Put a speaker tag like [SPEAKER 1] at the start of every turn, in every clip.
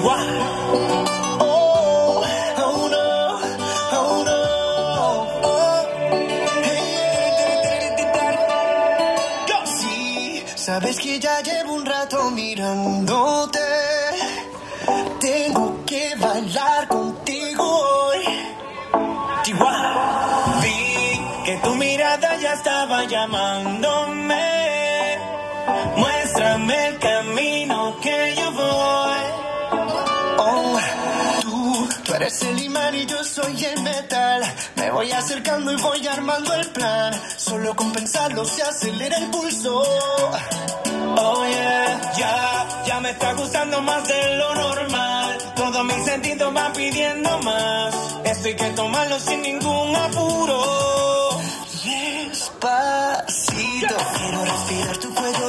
[SPEAKER 1] igual. Oh, oh, oh, sabes que ya llevo un rato mirándote. Tengo que bailar contigo hoy.
[SPEAKER 2] Chihuahua. Vi que tu mirada ya estaba llamándome
[SPEAKER 1] eres el imán y yo soy el metal. Me voy acercando y voy armando el plan. Solo con pensarlo se acelera el pulso.
[SPEAKER 2] Oh yeah, ya, ya me está gustando más de lo normal. Todos mis sentidos van pidiendo más. Esto hay que tomarlo sin ningún apuro.
[SPEAKER 1] Despacito, quiero respirar tu cuello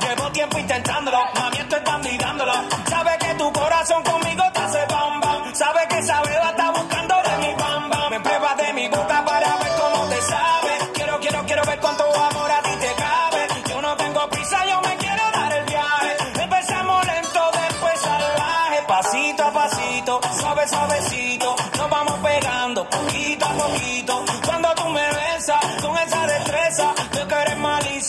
[SPEAKER 2] Llevo tiempo intentándolo. Mami, estoy dándolo. Sabe que tu corazón conmigo te hace bam bam. Sabe que esa beba está buscando de mi bam bam. Me pruebas de mi boca para ver cómo te sabe. Quiero, quiero, quiero ver cuánto amor a ti te cabe. Yo no tengo prisa, yo me quiero dar el viaje. Empezamos lento, después salvaje. Pasito a pasito, suave, suavecito. Nos vamos pegando poquito a poquito.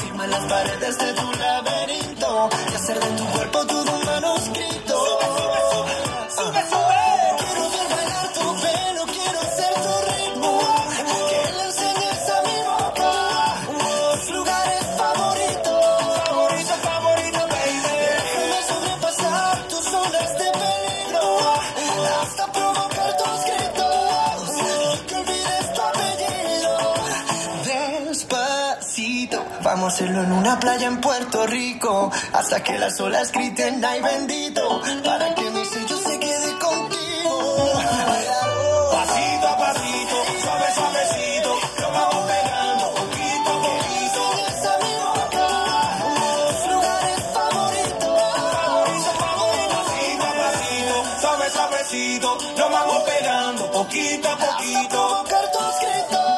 [SPEAKER 1] Firma las paredes de tu laberinto. Y hacer de Despacito, vamos a hacerlo en una playa en Puerto Rico hasta que las olas griten ay bendito para que mi sello se quede contigo.
[SPEAKER 2] Pasito a pasito, suave, suavecito, lo vamos pegando poquito a poquito.
[SPEAKER 1] Enseñes a mi boca tus lugares favoritos.
[SPEAKER 2] Favorito, favorito, pasito a pasito, suave, suavecito, lo vamos pegando poquito a poquito.
[SPEAKER 1] provocar tus gritos